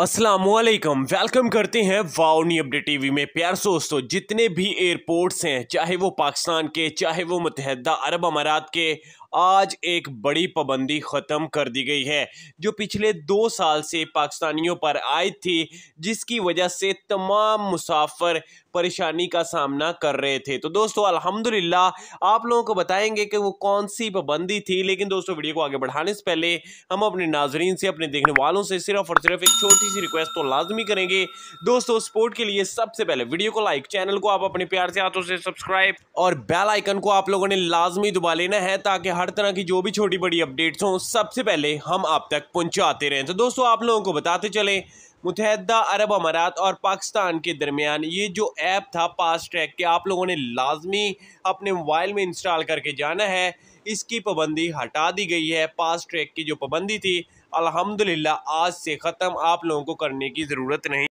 Aslam welcome करते हैं वाउनी update TV में। प्यार दोस्तों जितने भी एयरपोर्ट्स हैं, चाहे वो पाकिस्तान के, चाहे वो मुतहदा अरब अमारात के, आज एक बड़ी पाबंदी ख़त्म कर दी गई है, जो पिछले दो साल से पाकिस्तानियों पर आई थी, जिसकी वजह से तमाम मुसाफर परेशानी का सामना कर रहे थे। तो दोस्तों, अल्हम्दुलिल्लाह, आप लोगों को बताएँगे कि वो कौन सी पाबंदी थी, लेकिन दोस्तों, वीडियो को आगे बढ़ाने से पहले हम अपने नाजरीन से, अपने देखने वालों से सिर्फ़ और सिर्फ़ एक छोटी सी रिक्वेस्ट तो लाजमी करेंगे। दोस्तों सपोर्ट के लिए सबसे पहले वीडियो को लाइक चैनल को आप अपने प्यार से हाथों से सब्सक्राइब और बेल आइकन को आप लोगों ने लाजमी दबा लेना है ताकि हर तरह की जो भी छोटी बड़ी अपडेट्स हों, सबसे पहले हम आप तक पहुंचाते रहें। तो दोस्तों, आप लोगों को बताते चले मुतहदा अरब अमारात और पाकिस्तान के दरमियान। ये जो ऐप था, पास ट्रैक के, आप लोगों ने लाजमी अपने मोबाइल में इंस्टॉल करके जाना है। इसकी पाबंदी हटा दी गई है। पास ट्रैक की जो पाबंदी थी, अल्हम्दुलिल्लाह, आज से ख़त्म। आप लोगों को करने की ज़रूरत नहीं।